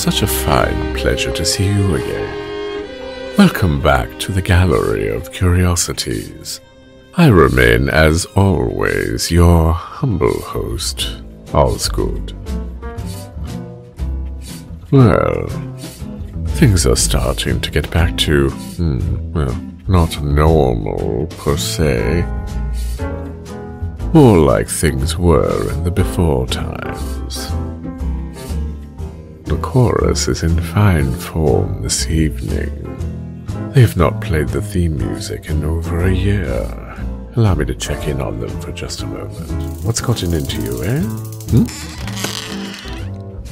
Such a fine pleasure to see you again. Welcome back to the Gallery of Curiosities. I remain, as always, your humble host, Osgoode. Well, things are starting to get back to, hmm, well, not normal per se. More like things were in the before times. The chorus is in fine form this evening. They've not played the theme music in over a year. Allow me to check in on them for just a moment. What's gotten into you, eh? Hmm?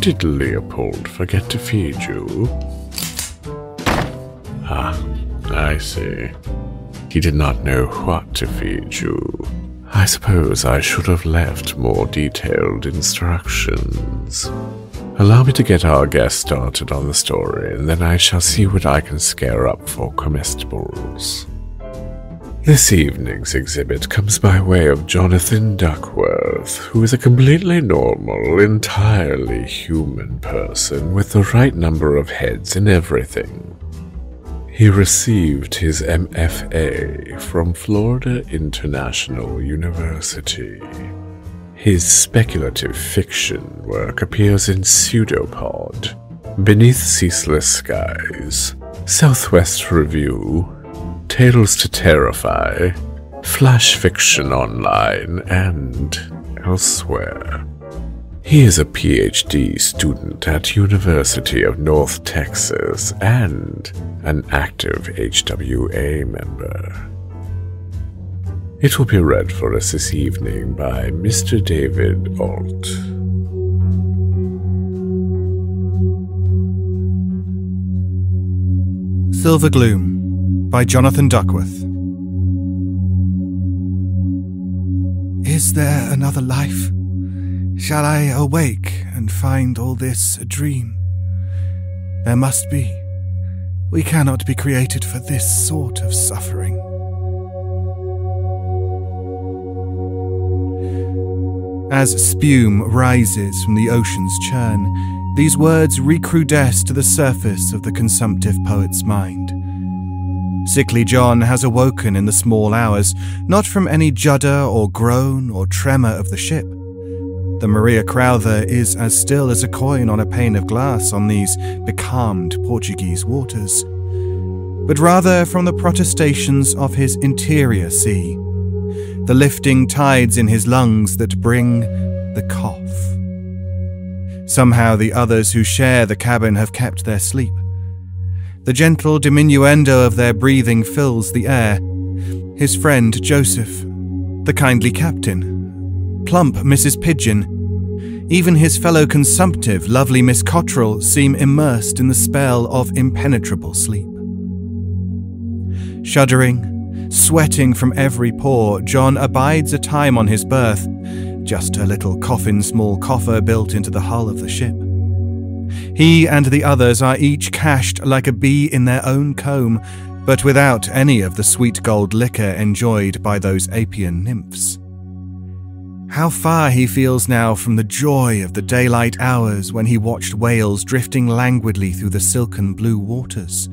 Did Leopold forget to feed you? Ah, I see. He did not know what to feed you. I suppose I should have left more detailed instructions. Allow me to get our guest started on the story, and then I shall see what I can scare up for comestibles. This evening's exhibit comes by way of Jonathan Duckworth, who is a completely normal, entirely human person with the right number of heads in everything. He received his MFA from Florida International University. His speculative fiction work appears in Pseudopod, Beneath Ceaseless Skies, Southwest Review, Tales to Terrify, Flash Fiction Online, and elsewhere. He is a PhD student at University of North Texas and an active HWA member. It will be read for us this evening by Mr. David Ault. Silver Gloom by Jonathan Duckworth. Is there another life? Shall I awake and find all this a dream? There must be. We cannot be created for this sort of suffering. As spume rises from the ocean's churn, these words recrudesce to the surface of the consumptive poet's mind. Sickly John has awoken in the small hours, not from any judder or groan or tremor of the ship. The Maria Crowther is as still as a coin on a pane of glass on these becalmed Portuguese waters, but rather from the protestations of his interior sea the lifting tides in his lungs that bring the cough. Somehow the others who share the cabin have kept their sleep. The gentle diminuendo of their breathing fills the air. His friend Joseph, the kindly captain, plump Mrs. Pidgeon, even his fellow consumptive, lovely Miss Cottrell seem immersed in the spell of impenetrable sleep. Shuddering, Sweating from every pore, John abides a time on his berth, just a little coffin small coffer built into the hull of the ship. He and the others are each cached like a bee in their own comb, but without any of the sweet gold liquor enjoyed by those Apian nymphs. How far he feels now from the joy of the daylight hours when he watched whales drifting languidly through the silken blue waters.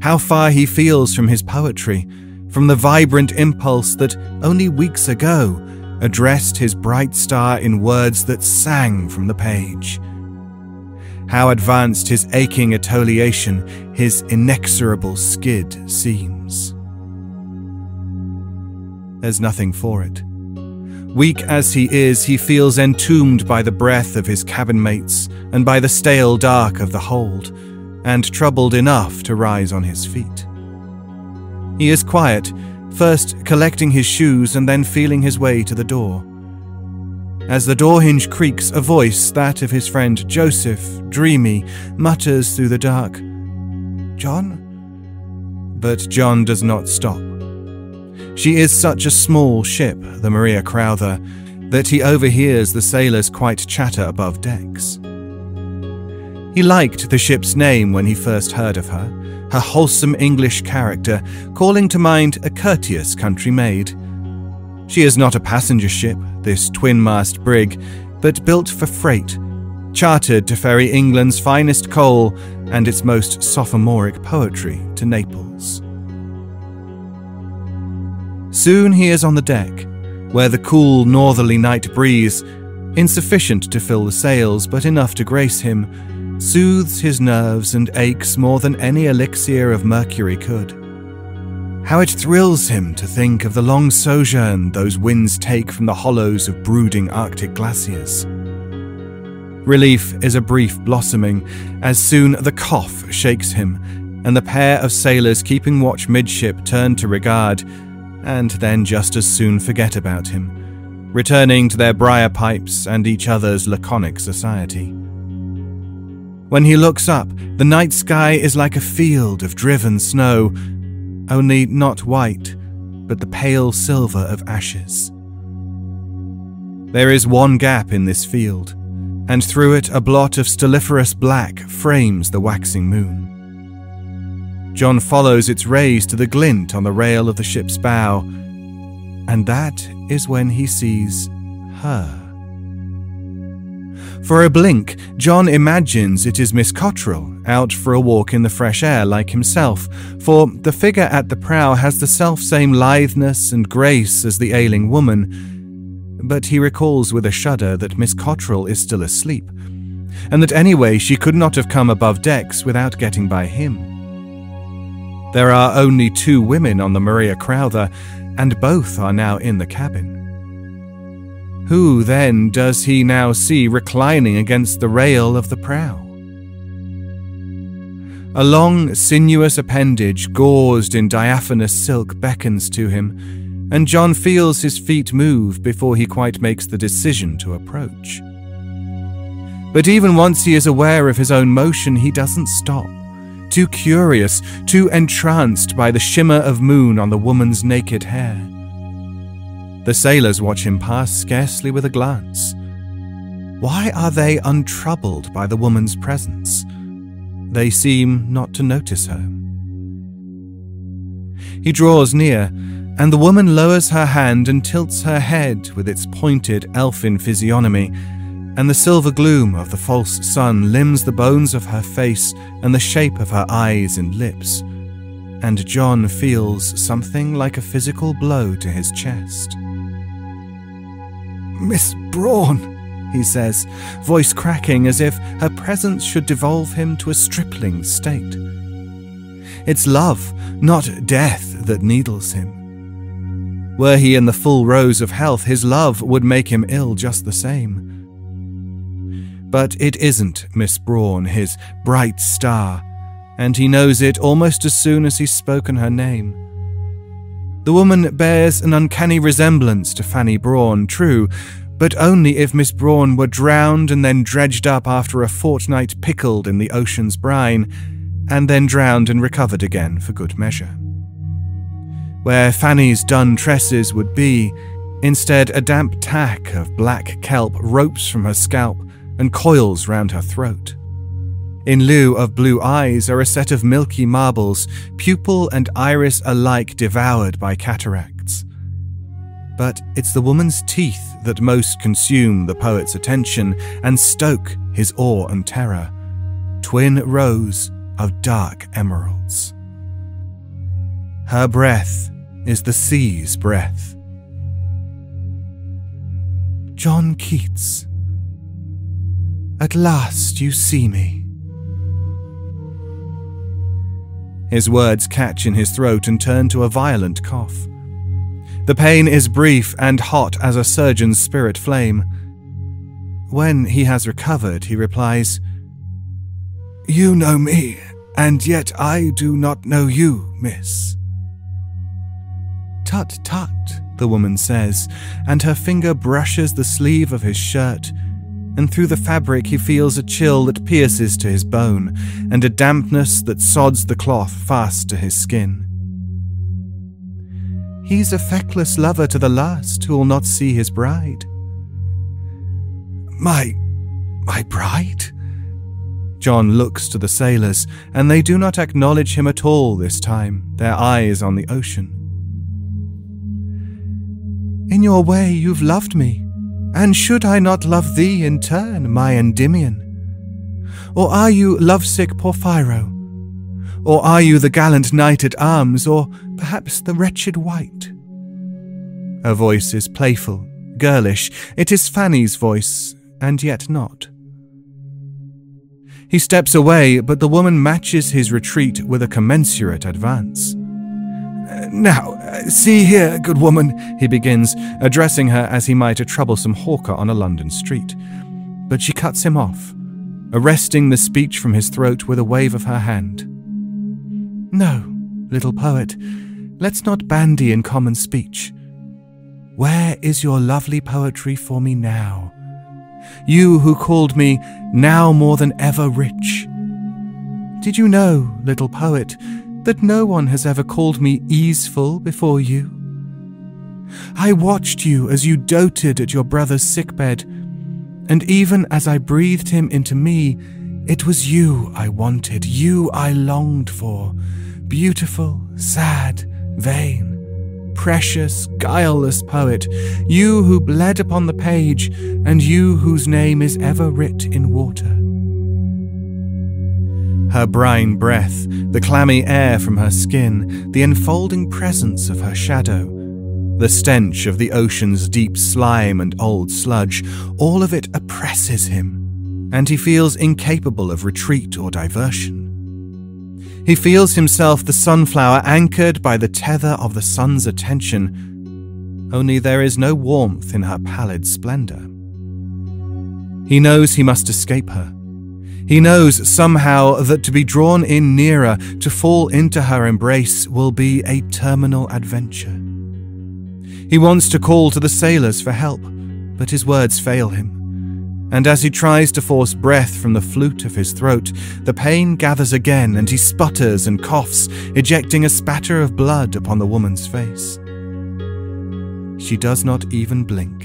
How far he feels from his poetry, from the vibrant impulse that only weeks ago addressed his bright star in words that sang from the page. How advanced his aching etiolation, his inexorable skid seems. There's nothing for it. Weak as he is, he feels entombed by the breath of his cabin mates and by the stale dark of the hold, and troubled enough to rise on his feet. He is quiet, first collecting his shoes and then feeling his way to the door. As the door hinge creaks, a voice, that of his friend Joseph, dreamy, mutters through the dark, John? But John does not stop. She is such a small ship, the Maria Crowther, that he overhears the sailors quite chatter above decks. He liked the ship's name when he first heard of her, her wholesome English character, calling to mind a courteous country maid. She is not a passenger ship, this twin mast brig, but built for freight, chartered to ferry England's finest coal and its most sophomoric poetry to Naples. Soon he is on the deck, where the cool northerly night breeze, insufficient to fill the sails but enough to grace him, soothes his nerves and aches more than any elixir of mercury could. How it thrills him to think of the long sojourn those winds take from the hollows of brooding Arctic glaciers. Relief is a brief blossoming, as soon the cough shakes him, and the pair of sailors keeping watch midship turn to regard, and then just as soon forget about him, returning to their briar pipes and each other's laconic society. When he looks up, the night sky is like a field of driven snow, only not white, but the pale silver of ashes. There is one gap in this field and through it a blot of stelliferous black frames the waxing moon. John follows its rays to the glint on the rail of the ship's bow, and that is when he sees her. For a blink, John imagines it is Miss Cotterill out for a walk in the fresh air like himself, for the figure at the prow has the self-same litheness and grace as the ailing woman, but he recalls with a shudder that Miss Cotterill is still asleep, and that anyway she could not have come above decks without getting by him. There are only two women on the Maria Crowther, and both are now in the cabin. Who, then, does he now see reclining against the rail of the prow? A long, sinuous appendage, gauzed in diaphanous silk, beckons to him, and John feels his feet move before he quite makes the decision to approach. But even once he is aware of his own motion, he doesn't stop. Too curious, too entranced by the shimmer of moon on the woman's naked hair. The sailors watch him pass scarcely with a glance. Why are they untroubled by the woman's presence? They seem not to notice her. He draws near and the woman lowers her hand and tilts her head with its pointed elfin physiognomy, and the silver gloom of the false sun limns the bones of her face and the shape of her eyes and lips, and John feels something like a physical blow to his chest. Miss Brawne, he says, voice cracking as if her presence should devolve him to a stripling state. It's love, not death, that needles him. Were he in the full rose of health, his love would make him ill just the same. But it isn't Miss Brawne, his bright star, and he knows it almost as soon as he's spoken her name. The woman bears an uncanny resemblance to Fanny Brawne, true, but only if Miss Brawne were drowned and then dredged up after a fortnight pickled in the ocean's brine, and then drowned and recovered again for good measure where Fanny's dun tresses would be, instead a damp tack of black kelp ropes from her scalp and coils round her throat. In lieu of blue eyes are a set of milky marbles, pupil and iris alike devoured by cataracts. But it's the woman's teeth that most consume the poet's attention and stoke his awe and terror. Twin rows of dark emeralds. Her breath is the sea's breath. John Keats, at last you see me. His words catch in his throat and turn to a violent cough. The pain is brief and hot as a surgeon's spirit flame. When he has recovered, he replies, You know me, and yet I do not know you, miss. Tut tut, the woman says, and her finger brushes the sleeve of his shirt, and through the fabric he feels a chill that pierces to his bone, and a dampness that sods the cloth fast to his skin. He's a feckless lover to the last who will not see his bride. My. my bride? John looks to the sailors, and they do not acknowledge him at all this time, their eyes on the ocean. In your way you've loved me, and should I not love thee in turn, my Endymion? Or are you lovesick Porphyro? Or are you the gallant knight at arms, or perhaps the wretched wight? Her voice is playful, girlish. It is Fanny's voice, and yet not. He steps away, but the woman matches his retreat with a commensurate advance. Now, see here, good woman, he begins, addressing her as he might a troublesome hawker on a London street. But she cuts him off, arresting the speech from his throat with a wave of her hand. No, little poet, let's not bandy in common speech. Where is your lovely poetry for me now? You who called me now more than ever rich. Did you know, little poet, that no one has ever called me easeful before you? I watched you as you doted at your brother's sickbed, and even as I breathed him into me, it was you I wanted, you I longed for, beautiful, sad, vain precious, guileless poet, you who bled upon the page, and you whose name is ever writ in water. Her brine breath, the clammy air from her skin, the enfolding presence of her shadow, the stench of the ocean's deep slime and old sludge, all of it oppresses him, and he feels incapable of retreat or diversion. He feels himself the sunflower anchored by the tether of the sun's attention, only there is no warmth in her pallid splendour. He knows he must escape her. He knows somehow that to be drawn in nearer, to fall into her embrace, will be a terminal adventure. He wants to call to the sailors for help, but his words fail him and as he tries to force breath from the flute of his throat, the pain gathers again and he sputters and coughs, ejecting a spatter of blood upon the woman's face. She does not even blink.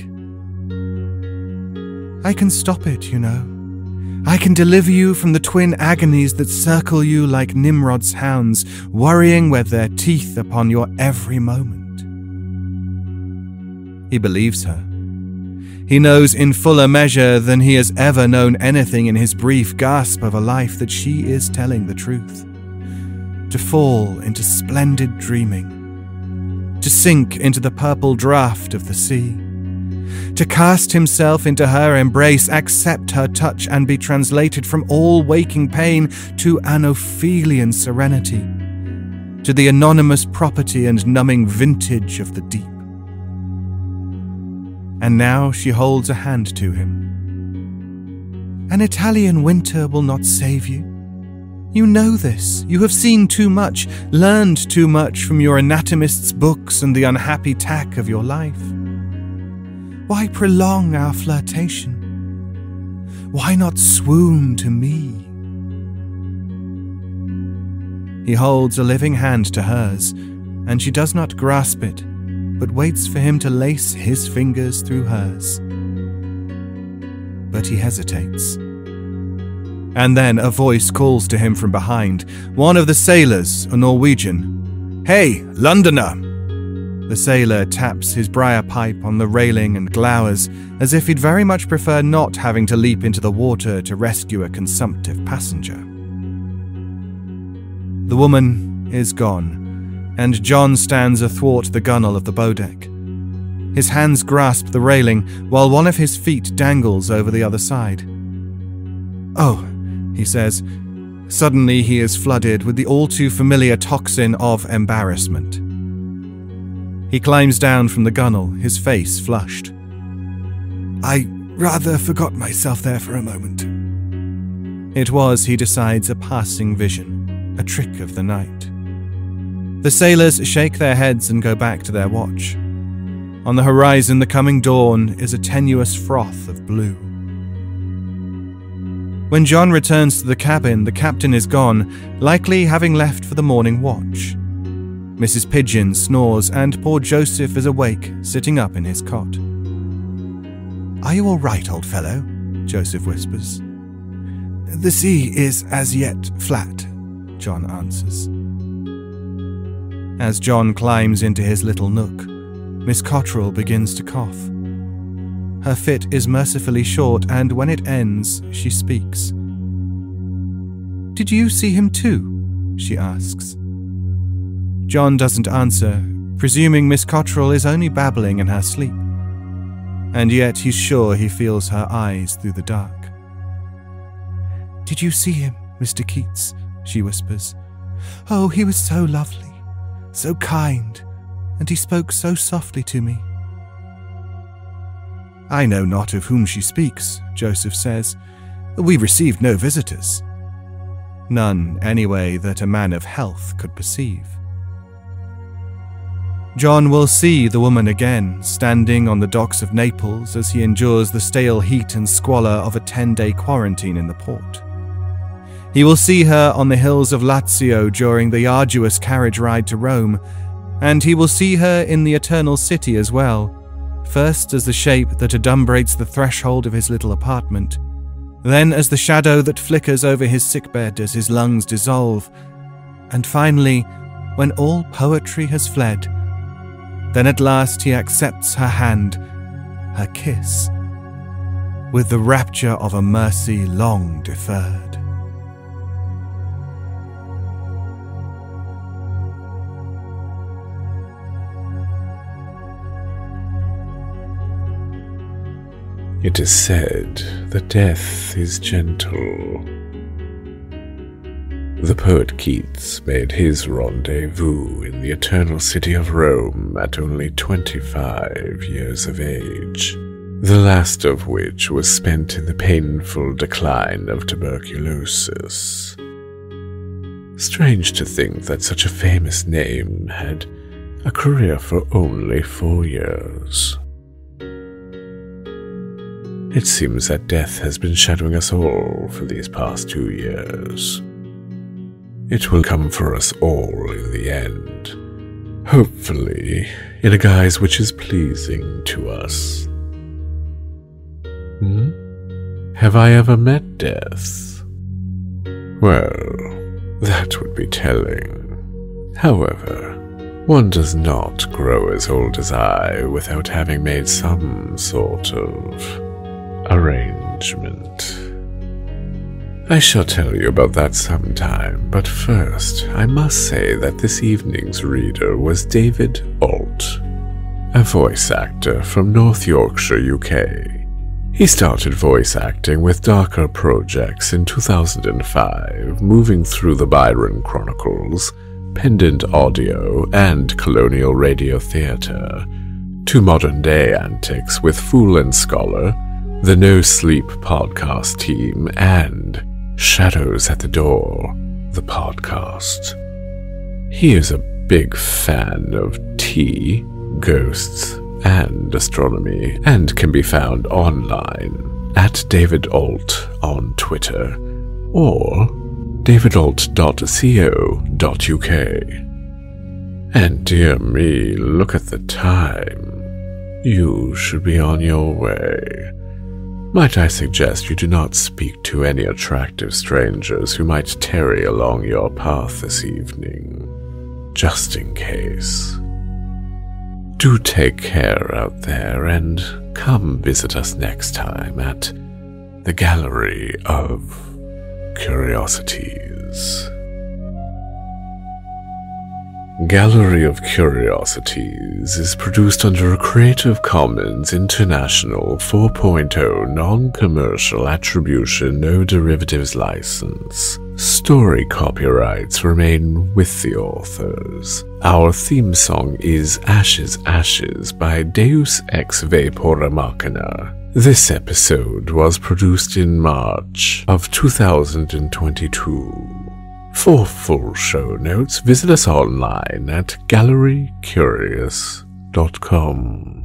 I can stop it, you know. I can deliver you from the twin agonies that circle you like Nimrod's hounds, worrying with their teeth upon your every moment. He believes her. He knows in fuller measure than he has ever known anything in his brief gasp of a life that she is telling the truth. To fall into splendid dreaming, to sink into the purple draught of the sea, to cast himself into her embrace, accept her touch, and be translated from all waking pain to an Ophelian serenity, to the anonymous property and numbing vintage of the deep and now she holds a hand to him. An Italian winter will not save you. You know this. You have seen too much, learned too much from your anatomist's books and the unhappy tack of your life. Why prolong our flirtation? Why not swoon to me? He holds a living hand to hers, and she does not grasp it but waits for him to lace his fingers through hers. But he hesitates. And then a voice calls to him from behind, one of the sailors, a Norwegian. Hey, Londoner! The sailor taps his briar pipe on the railing and glowers, as if he'd very much prefer not having to leap into the water to rescue a consumptive passenger. The woman is gone and John stands athwart the gunwale of the bowdeck. His hands grasp the railing, while one of his feet dangles over the other side. Oh, he says. Suddenly he is flooded with the all too familiar toxin of embarrassment. He climbs down from the gunwale, his face flushed. I rather forgot myself there for a moment. It was, he decides, a passing vision, a trick of the night. The sailors shake their heads and go back to their watch. On the horizon, the coming dawn is a tenuous froth of blue. When John returns to the cabin, the captain is gone, likely having left for the morning watch. Mrs. Pidgeon snores, and poor Joseph is awake, sitting up in his cot. Are you all right, old fellow? Joseph whispers. The sea is as yet flat, John answers. As John climbs into his little nook, Miss Cotterill begins to cough. Her fit is mercifully short, and when it ends, she speaks. Did you see him too? she asks. John doesn't answer, presuming Miss Cottrell is only babbling in her sleep. And yet he's sure he feels her eyes through the dark. Did you see him, Mr. Keats? she whispers. Oh, he was so lovely, so kind, and he spoke so softly to me. I know not of whom she speaks, Joseph says. We received no visitors. None, anyway, that a man of health could perceive. John will see the woman again, standing on the docks of Naples as he endures the stale heat and squalor of a 10 day quarantine in the port. He will see her on the hills of Lazio during the arduous carriage ride to Rome, and he will see her in the Eternal City as well, first as the shape that adumbrates the threshold of his little apartment, then as the shadow that flickers over his sickbed as his lungs dissolve, and finally, when all poetry has fled, then at last he accepts her hand, her kiss, with the rapture of a mercy long deferred. It is said that death is gentle the poet Keats made his rendezvous in the eternal city of Rome at only 25 years of age, the last of which was spent in the painful decline of tuberculosis. Strange to think that such a famous name had a career for only four years. It seems that death has been shadowing us all for these past two years. It will come for us all in the end. Hopefully, in a guise which is pleasing to us. Hmm? Have I ever met death? Well, that would be telling. However, one does not grow as old as I without having made some sort of arrangement. I shall tell you about that sometime, but first, I must say that this evening's reader was David Ault, a voice actor from North Yorkshire, UK. He started voice acting with darker projects in 2005, moving through the Byron Chronicles, Pendant Audio, and Colonial Radio Theatre, to modern day antics with Fool and Scholar, the No Sleep podcast team, and Shadows at the Door, the podcast. He is a big fan of tea, ghosts, and astronomy, and can be found online at David Ault on Twitter or davidault.co.uk. And dear me, look at the time. You should be on your way. Might I suggest you do not speak to any attractive strangers who might tarry along your path this evening, just in case. Do take care out there and come visit us next time at the Gallery of Curiosities. Gallery of Curiosities is produced under a Creative Commons International 4.0 non-commercial attribution no derivatives license. Story copyrights remain with the authors. Our theme song is Ashes Ashes by Deus Ex Vapore Machina. This episode was produced in March of 2022. For full show notes, visit us online at gallerycurious.com.